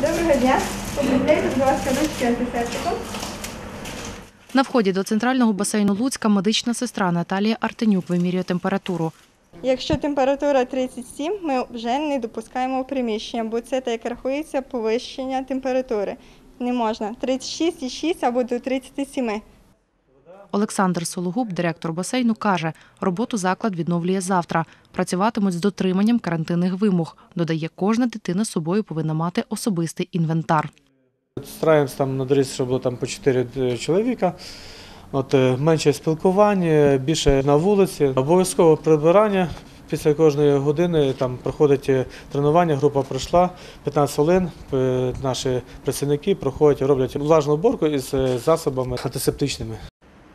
Доброго дня. Обробляйте, будь ласка, ручки антисептиком. На вході до центрального басейну Луцька медична сестра Наталія Артенюк вимірює температуру. Якщо температура 37, ми вже не допускаємо в приміщення, бо це так рахується повищення температури. Не можна 36,6 або до 37. Олександр Сологуб, директор басейну, каже, роботу заклад відновлює завтра. Працюватимуть з дотриманням карантинних вимог. Додає, кожна дитина з собою повинна мати особистий інвентар. Стараємось там на доріжці, щоб було там по 4 чоловіка. От, е, менше спілкування, більше на вулиці. Обов'язково прибирання. Після кожної години там проходить е, тренування, група пройшла 15 хвилин. е, Наші працівники проходять, роблять влажну уборку із е, засобами антисептичними.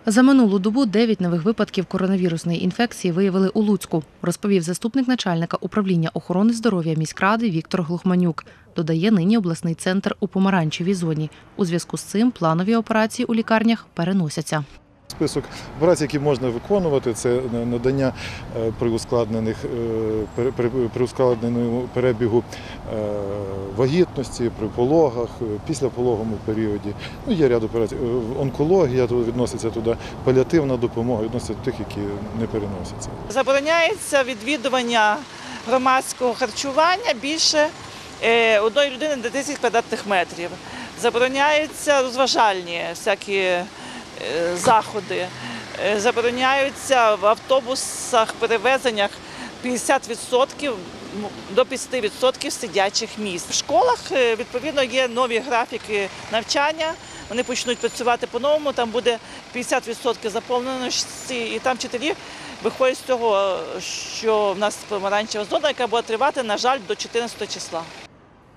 За минулу добу 9 нових випадків коронавірусної інфекції виявили у Луцьку, розповів заступник начальника управління охорони здоров'я міськради Віктор Глухманюк. Додає, нині обласний центр у помаранчевій зоні. У зв'язку з цим планові операції у лікарнях переносяться. Список операцій, які можна виконувати, це надання е, при ускладнених е, при- ускладненому перебігу е, вагітності, при пологах, післяпологому періоді. Ну, є ряд операцій. Онкологія відноситься туди, паліативна допомога відноситься до тих, які не переносяться. Забороняється відвідування громадського харчування більше одної людини на 10 квадратних метрів. Забороняються розважальні всякі заходи. Е, Забороняються в автобусах, перевезеннях 50% до 50% сидячих місць. В школах е, відповідно є нові графіки навчання. Вони почнуть працювати по-новому. Там буде 50% заповненості, і там вчителі виходять з того, що в нас помаранчева зона, яка буде тривати, на жаль, до 14 числа.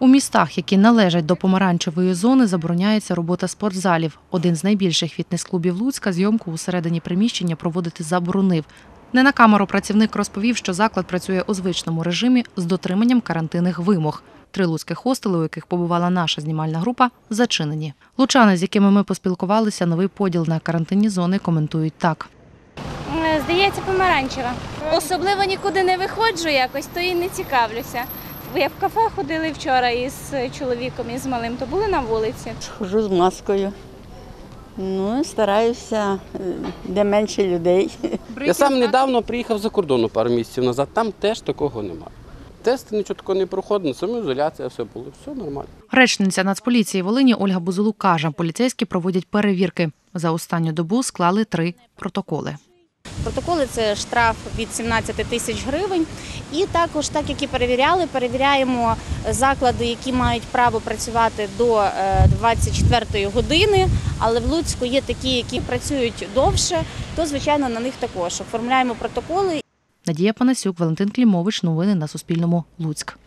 У містах, які належать до помаранчевої зони, забороняється робота спортзалів. Один з найбільших фітнес-клубів Луцька зйомку у середині приміщення проводити заборонив. Не на камеру працівник розповів, що заклад працює у звичному режимі з дотриманням карантинних вимог. Три луцькі хостели, у яких побувала наша знімальна група, зачинені. Лучани, з якими ми поспілкувалися, новий поділ на карантинні зони коментують так. Здається, помаранчева. Особливо нікуди не виходжу якось, то і не цікавлюся. Я в кафе ходили вчора із чоловіком і з малим, то були на вулиці. Хожу з маскою. Ну, стараюся, е, де менше людей. Я сам недавно приїхав за кордону пару місяців назад, там теж такого немає. Тести нічого такого не проходить, самоізоляція, все було, все нормально. Речниця Нацполіції Волині Ольга Бузулук каже, поліцейські проводять перевірки. За останню добу склали три протоколи. Протоколи це штраф від 17 тисяч гривень. І також, так як і перевіряли, перевіряємо заклади, які мають право працювати до е, 24 години. Але в Луцьку є такі, які працюють довше, то звичайно на них також оформляємо протоколи Надія Панасюк, Валентин Клімович. Новини на Суспільному. Луцьк.